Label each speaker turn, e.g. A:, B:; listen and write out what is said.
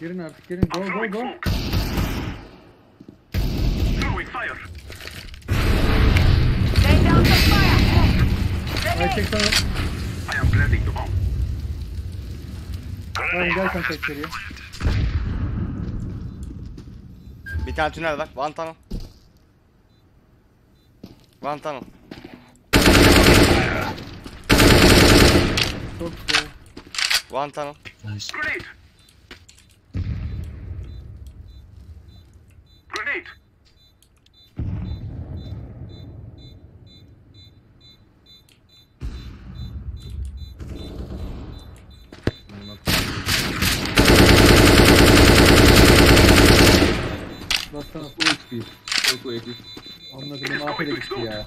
A: Girin artık girin. Go go go.
B: Throwing fire.
C: Lay down some fire.
A: Ay çek sana. Tamam gel kanka içeriye.
D: Bir tane tünel var. One tunnel. One tunnel.
A: Çok güzel.
D: One tunnel.
E: Nice.
B: Grenade. Grenade.
A: Baksana.
E: Full HP. Full full HP.
A: Amına koyayım AP de gitti ya.